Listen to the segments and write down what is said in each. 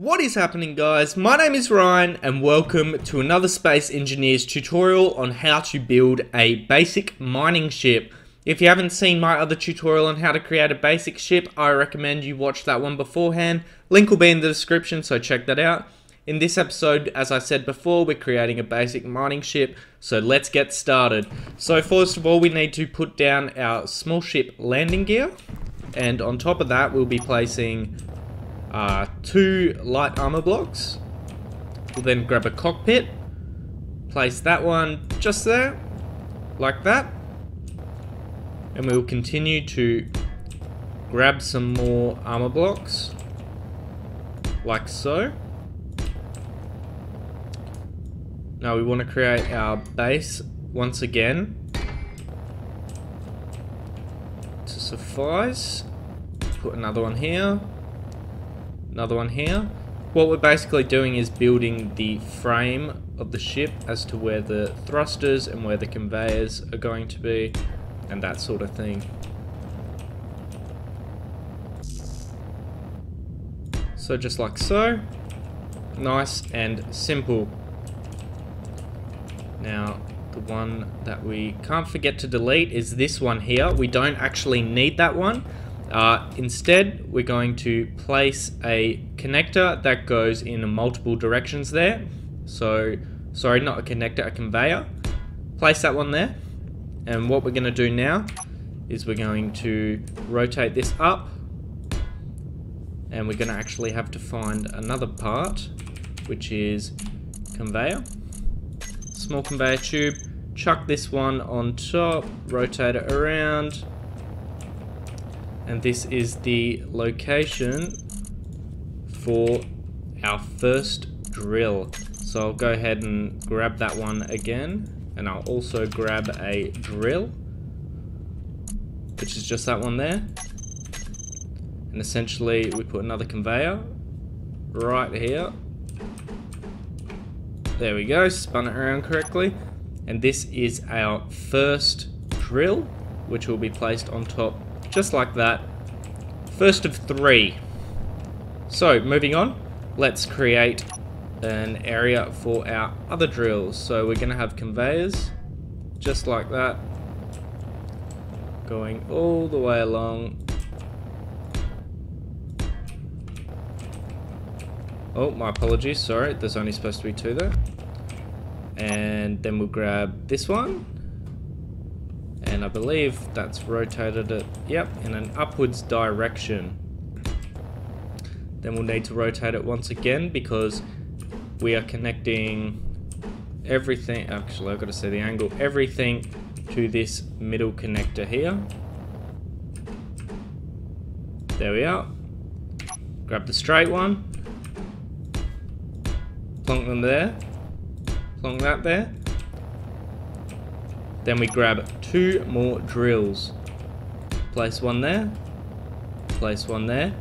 What is happening guys? My name is Ryan and welcome to another Space Engineers tutorial on how to build a basic mining ship. If you haven't seen my other tutorial on how to create a basic ship, I recommend you watch that one beforehand. Link will be in the description, so check that out. In this episode, as I said before, we're creating a basic mining ship, so let's get started. So first of all, we need to put down our small ship landing gear, and on top of that, we'll be placing uh, two light armor blocks. We'll then grab a cockpit, place that one just there, like that. And we'll continue to grab some more armor blocks, like so. Now we want to create our base once again to suffice. Put another one here another one here. What we're basically doing is building the frame of the ship as to where the thrusters and where the conveyors are going to be and that sort of thing. So just like so. Nice and simple. Now, the one that we can't forget to delete is this one here. We don't actually need that one. Uh, instead, we're going to place a connector that goes in multiple directions there. So, sorry, not a connector, a conveyor. Place that one there. And what we're going to do now is we're going to rotate this up. And we're going to actually have to find another part, which is conveyor. Small conveyor tube. Chuck this one on top, rotate it around and this is the location for our first drill. So I'll go ahead and grab that one again. And I'll also grab a drill which is just that one there. And essentially we put another conveyor right here. There we go spun it around correctly. And this is our first drill which will be placed on top just like that. First of three. So, moving on, let's create an area for our other drills. So we're going to have conveyors, just like that, going all the way along. Oh, my apologies, sorry, there's only supposed to be two there. And then we'll grab this one, and I believe that's rotated it, yep, in an upwards direction. Then we'll need to rotate it once again because we are connecting everything, actually I've got to say the angle, everything to this middle connector here. There we are. Grab the straight one. Plonk them there. Plonk that there. Then we grab two more drills. Place one there. Place one there.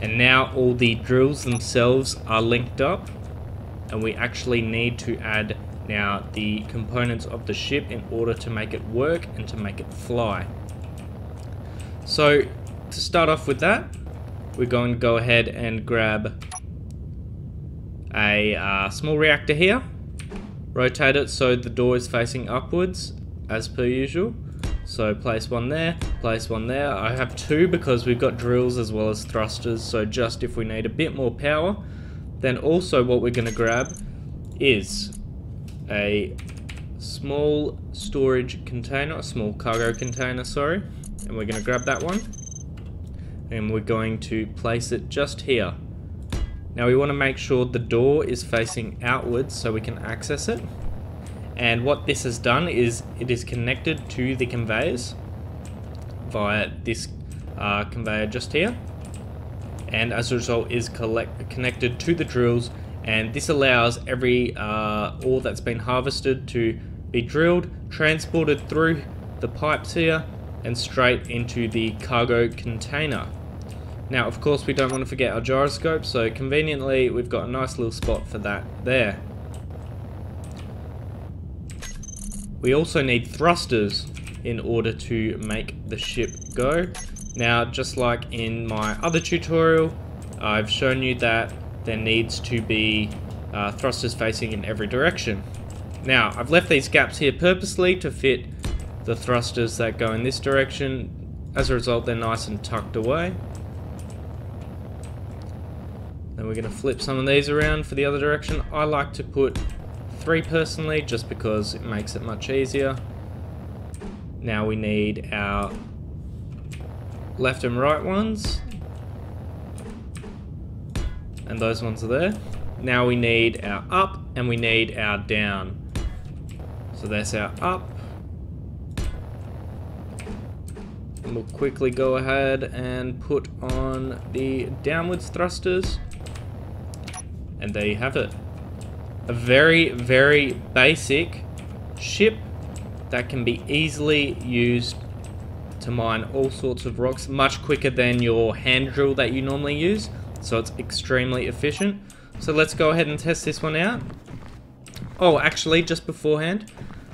And now all the drills themselves are linked up. And we actually need to add now the components of the ship in order to make it work and to make it fly. So to start off with that, we're going to go ahead and grab a uh, small reactor here. Rotate it so the door is facing upwards as per usual. So place one there, place one there. I have two because we've got drills as well as thrusters, so just if we need a bit more power. Then also what we're going to grab is a small storage container, a small cargo container, sorry. And we're going to grab that one. And we're going to place it just here. Now we want to make sure the door is facing outwards so we can access it. And what this has done is it is connected to the conveyors via this uh, conveyor just here. And as a result is collect connected to the drills and this allows every uh, ore that's been harvested to be drilled, transported through the pipes here and straight into the cargo container. Now of course we don't want to forget our gyroscope so conveniently we've got a nice little spot for that there. We also need thrusters in order to make the ship go. Now, just like in my other tutorial, I've shown you that there needs to be uh, thrusters facing in every direction. Now, I've left these gaps here purposely to fit the thrusters that go in this direction. As a result, they're nice and tucked away. Then we're going to flip some of these around for the other direction. I like to put three personally, just because it makes it much easier. Now we need our left and right ones. And those ones are there. Now we need our up and we need our down. So that's our up. And we'll quickly go ahead and put on the downwards thrusters. And there you have it. A very, very basic ship that can be easily used to mine all sorts of rocks much quicker than your hand drill that you normally use. So it's extremely efficient. So let's go ahead and test this one out. Oh, actually, just beforehand,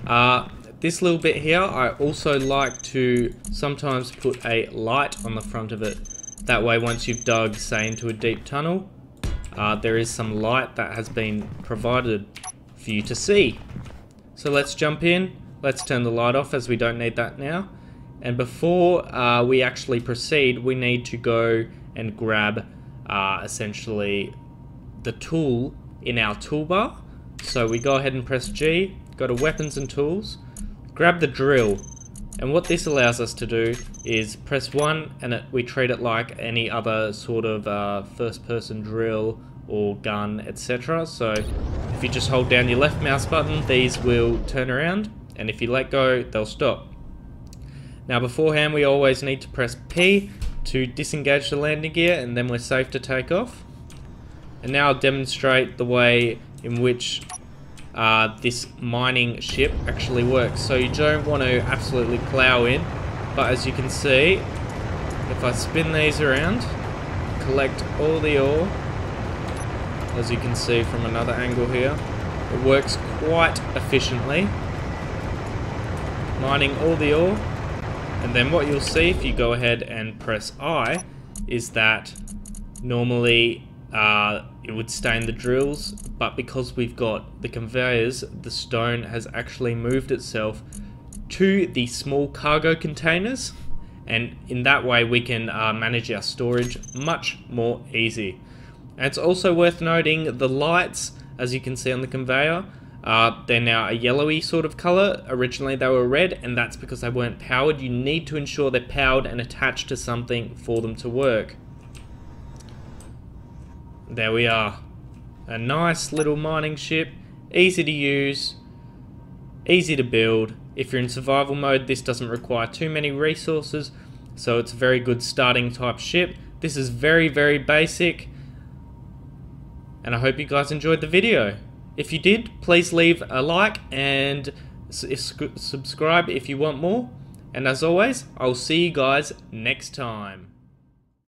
uh, this little bit here, I also like to sometimes put a light on the front of it. That way, once you've dug, say, into a deep tunnel, uh, there is some light that has been provided for you to see. So let's jump in. Let's turn the light off as we don't need that now. And before uh, we actually proceed, we need to go and grab uh, essentially the tool in our toolbar. So we go ahead and press G, go to weapons and tools, grab the drill. And what this allows us to do is press 1 and it, we treat it like any other sort of uh, first person drill or gun etc. So if you just hold down your left mouse button these will turn around and if you let go they'll stop. Now beforehand we always need to press P to disengage the landing gear and then we're safe to take off. And now I'll demonstrate the way in which uh, this mining ship actually works. So you don't want to absolutely plow in, but as you can see, if I spin these around, collect all the ore, as you can see from another angle here, it works quite efficiently. Mining all the ore, and then what you'll see if you go ahead and press I is that normally uh, it would stain the drills, but because we've got the conveyors, the stone has actually moved itself to the small cargo containers, and in that way we can uh, manage our storage much more easy. And it's also worth noting the lights, as you can see on the conveyor, uh, they're now a yellowy sort of color. Originally they were red and that's because they weren't powered. You need to ensure they're powered and attached to something for them to work. There we are. A nice little mining ship. Easy to use. Easy to build. If you're in survival mode this doesn't require too many resources. So it's a very good starting type ship. This is very very basic. And I hope you guys enjoyed the video. If you did, please leave a like and subscribe if you want more. And as always, I'll see you guys next time.